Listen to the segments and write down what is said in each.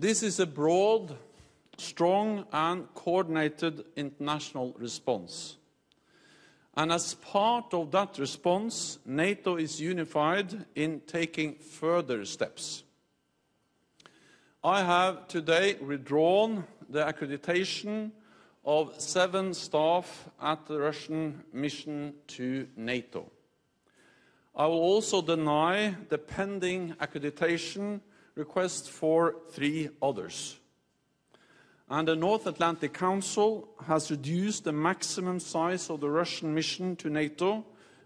This is a broad, strong, and coordinated international response. And as part of that response, NATO is unified in taking further steps. I have today withdrawn the accreditation of seven staff at the Russian mission to NATO. I will also deny the pending accreditation request for three others. And the North Atlantic Council has reduced the maximum size of the Russian mission to NATO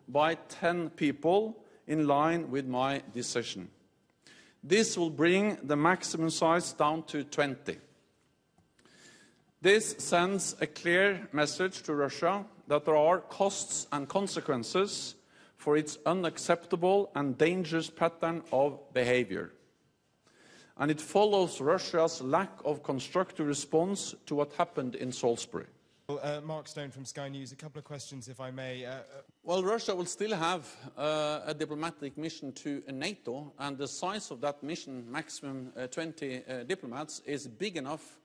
by 10 people in line with my decision. This will bring the maximum size down to 20. This sends a clear message to Russia that there are costs and consequences for its unacceptable and dangerous pattern of behavior. And it follows Russia's lack of constructive response to what happened in Salisbury. Well, uh, Mark Stone from Sky News. A couple of questions, if I may. Uh, uh, Well, Russia will still have uh, a diplomatic mission to NATO, and the size of that mission, maximum uh, 20 uh, diplomats, is big enough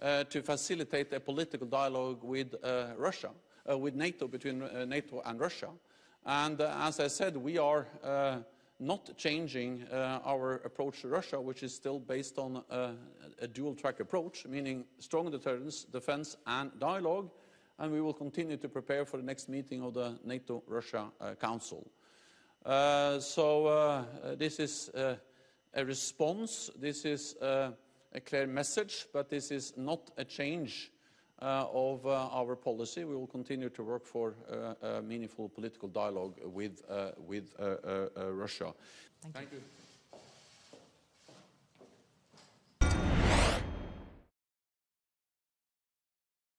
uh, to facilitate a political dialogue with uh, Russia, uh, with NATO, between uh, NATO and Russia. And uh, as I said, we are uh, not changing uh, our approach to Russia, which is still based on uh, a dual track approach, meaning strong deterrence, defense, and dialogue. And we will continue to prepare for the next meeting of the NATO Russia uh, Council. So, this is a response, this is a clear message, but this is not a change of uh, our policy. We will continue to work for uh, a meaningful political dialogue with, uh, with uh, uh, uh, Russia. Thank you. you.